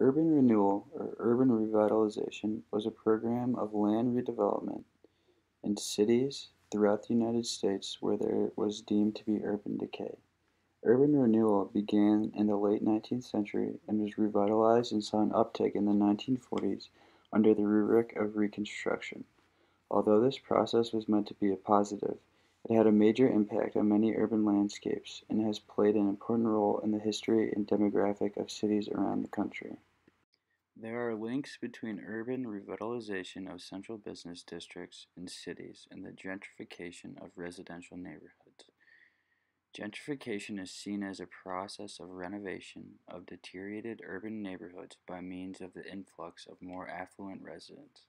Urban renewal or urban revitalization was a program of land redevelopment in cities throughout the United States where there was deemed to be urban decay. Urban renewal began in the late 19th century and was revitalized and saw an uptick in the 1940s under the rubric of Reconstruction. Although this process was meant to be a positive, it had a major impact on many urban landscapes and has played an important role in the history and demographic of cities around the country. There are links between urban revitalization of central business districts and cities and the gentrification of residential neighborhoods. Gentrification is seen as a process of renovation of deteriorated urban neighborhoods by means of the influx of more affluent residents.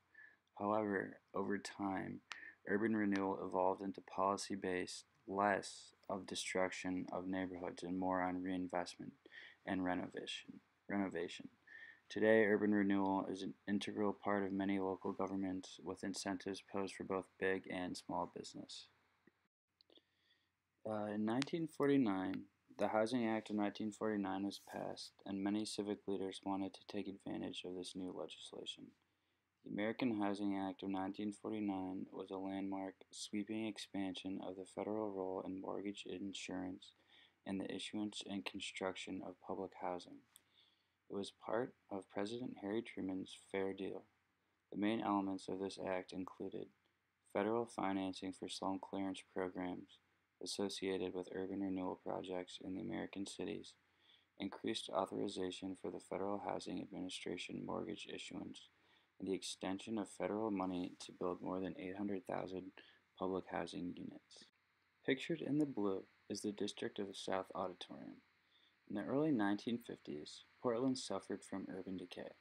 However, over time, urban renewal evolved into policy based less of destruction of neighborhoods and more on reinvestment and renovation. renovation. Today, urban renewal is an integral part of many local governments with incentives posed for both big and small business. Uh, in 1949, the Housing Act of 1949 was passed, and many civic leaders wanted to take advantage of this new legislation. The American Housing Act of 1949 was a landmark, sweeping expansion of the federal role in mortgage insurance and the issuance and construction of public housing. It was part of President Harry Truman's Fair Deal. The main elements of this act included federal financing for slum clearance programs associated with urban renewal projects in the American cities, increased authorization for the Federal Housing Administration mortgage issuance, and the extension of federal money to build more than 800,000 public housing units. Pictured in the blue is the District of the South Auditorium. In the early 1950s, Portland suffered from urban decay.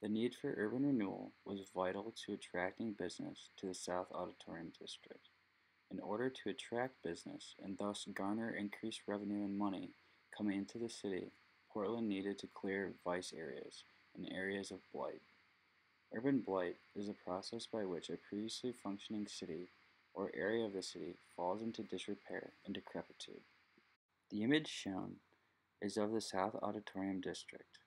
The need for urban renewal was vital to attracting business to the South Auditorium District. In order to attract business and thus garner increased revenue and money coming into the city, Portland needed to clear vice areas and areas of blight. Urban blight is a process by which a previously functioning city or area of the city falls into disrepair and decrepitude. The image shown is of the South Auditorium District.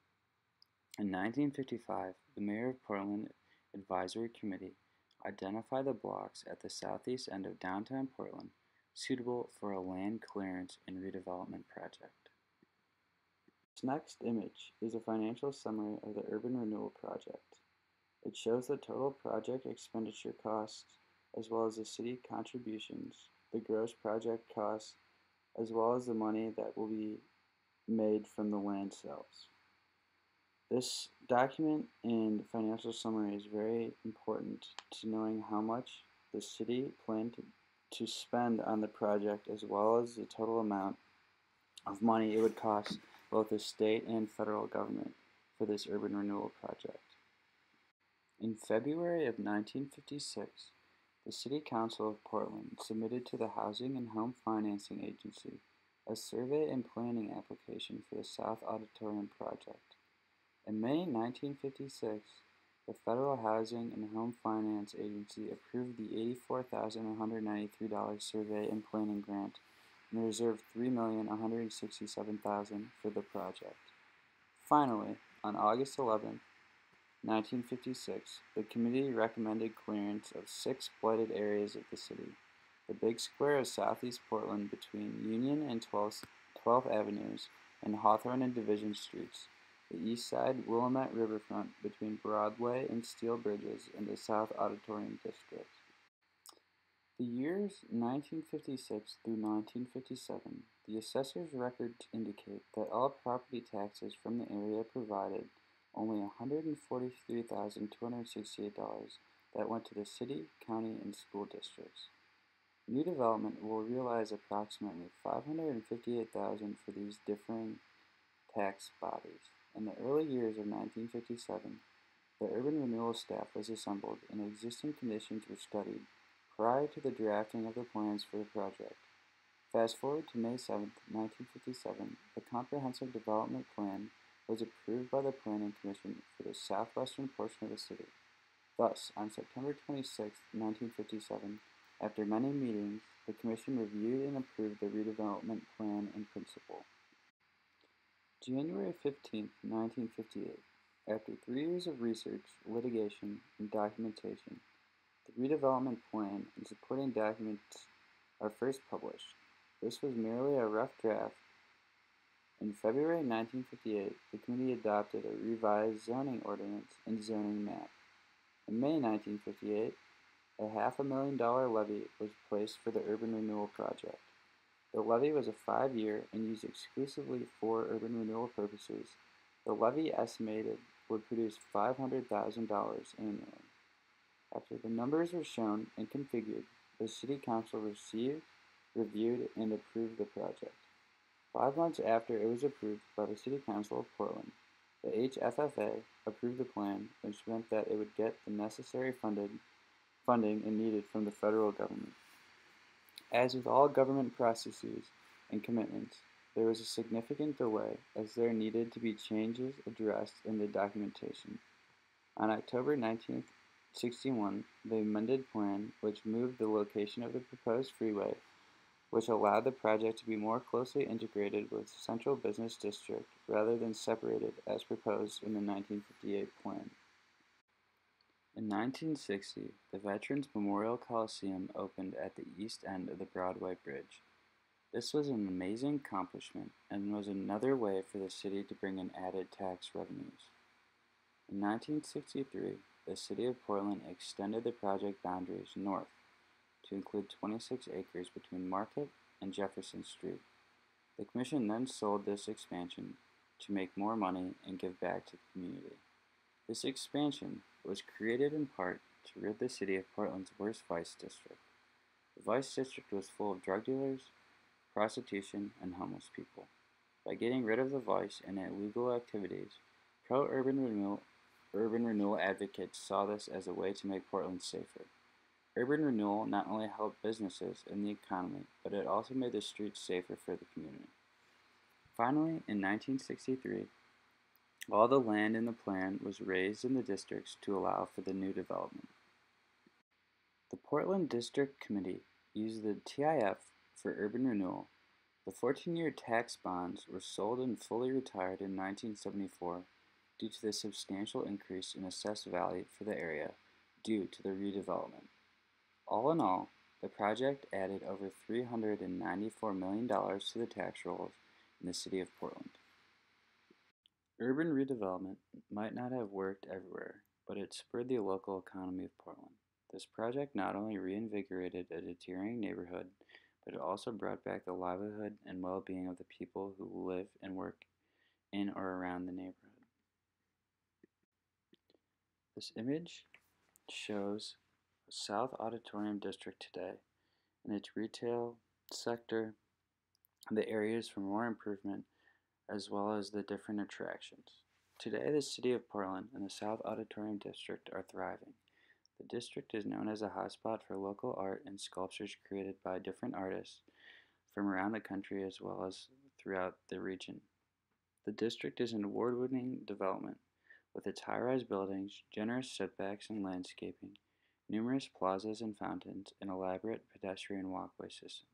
In 1955, the Mayor of Portland Advisory Committee identified the blocks at the southeast end of downtown Portland suitable for a land clearance and redevelopment project. This next image is a financial summary of the urban renewal project. It shows the total project expenditure costs as well as the city contributions, the gross project costs, as well as the money that will be made from the land sales. This document and financial summary is very important to knowing how much the city planned to, spend on the project as well as the total amount of money it would cost both the state and federal government for this urban renewal project. In February of 1956, the City Council of Portland submitted to the Housing and Home Financing Agency a survey and planning application for the South Auditorium project. In May 1956, the Federal Housing and Home Finance Agency approved the $84,193 survey and planning grant and reserved 3,167,000 for the project. Finally, on August 11, 1956, the committee recommended clearance of six blighted areas of the city. The big square of southeast Portland between Union and 12th, 12th Avenues and Hawthorne and Division Streets, the east side Willamette Riverfront between Broadway and Steel Bridges and the South Auditorium District. The years 1956 through 1957, the assessor's records indicate that all property taxes from the area provided only $143,268 that went to the city, county, and school districts. New development will realize approximately 558000 for these differing tax bodies. In the early years of 1957, the urban renewal staff was assembled and existing conditions were studied prior to the drafting of the plans for the project. Fast forward to May 7, 1957, the Comprehensive Development Plan was approved by the Planning Commission for the southwestern portion of the city. Thus, on September 26, 1957, after many meetings, the Commission reviewed and approved the redevelopment plan in principle. January 15, 1958, After three years of research, litigation, and documentation, the redevelopment plan and supporting documents are first published. This was merely a rough draft. In February 1958, the committee adopted a revised zoning ordinance and zoning map. In May 1958, a half a million dollar levy was placed for the urban renewal project. The levy was a five-year and used exclusively for urban renewal purposes. The levy estimated would produce $500,000 annually. After the numbers were shown and configured, the City Council received, reviewed, and approved the project. Five months after it was approved by the City Council of Portland, the HFFA approved the plan, which meant that it would get the necessary funded, funding it needed from the federal government. As with all government processes and commitments, there was a significant delay as there needed to be changes addressed in the documentation. On October 19, 61, the amended plan, which moved the location of the proposed freeway, which allowed the project to be more closely integrated with Central Business District rather than separated as proposed in the 1958 plan. In 1960, the Veterans Memorial Coliseum opened at the east end of the Broadway Bridge. This was an amazing accomplishment and was another way for the city to bring in added tax revenues. In 1963, the City of Portland extended the project boundaries north to include 26 acres between Market and Jefferson Street. The Commission then sold this expansion to make more money and give back to the community. This expansion was created in part to rid the city of Portland's worst vice district. The vice district was full of drug dealers, prostitution, and homeless people. By getting rid of the vice and illegal activities, pro-urban renewal, urban renewal advocates saw this as a way to make Portland safer. Urban renewal not only helped businesses and the economy, but it also made the streets safer for the community. Finally, in 1963, all the land in the plan was razed in the districts to allow for the new development. The Portland District Committee used the TIF for urban renewal. The 14-year tax bonds were sold and fully retired in 1974 due to the substantial increase in assessed value for the area due to the redevelopment. All in all, the project added over $394 million to the tax rolls in the city of Portland. Urban redevelopment might not have worked everywhere, but it spurred the local economy of Portland. This project not only reinvigorated a deteriorating neighborhood, but it also brought back the livelihood and well-being of the people who live and work in or around the neighborhood. This image shows South Auditorium District today and its retail sector, the areas for more improvement, as well as the different attractions. Today, the City of Portland and the South Auditorium District are thriving. The district is known as a hotspot for local art and sculptures created by different artists from around the country as well as throughout the region. The district is an award-winning development with its high-rise buildings, generous setbacks and landscaping, numerous plazas and fountains, and elaborate pedestrian walkway system.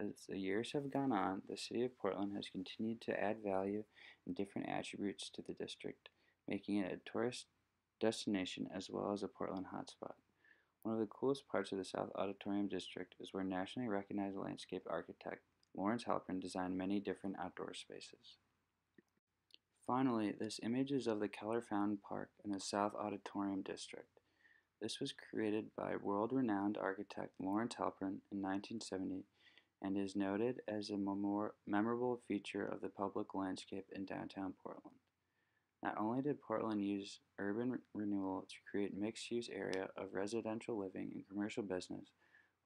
As the years have gone on, the City of Portland has continued to add value and different attributes to the district, making it a tourist destination as well as a Portland hotspot. One of the coolest parts of the South Auditorium District is where nationally recognized landscape architect Lawrence Halprin designed many different outdoor spaces. Finally, this image is of the Keller Fountain Park in the South Auditorium District. This was created by world-renowned architect Lawrence Halprin in 1970 and is noted as a memorable feature of the public landscape in downtown Portland. Not only did Portland use urban renewal to create mixed-use area of residential living and commercial business,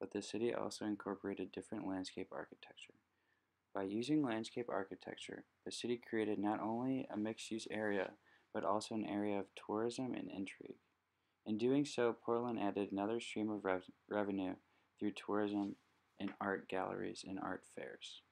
but the city also incorporated different landscape architecture. By using landscape architecture, the city created not only a mixed-use area, but also an area of tourism and intrigue. In doing so, Portland added another stream of rev revenue through tourism and art galleries and art fairs.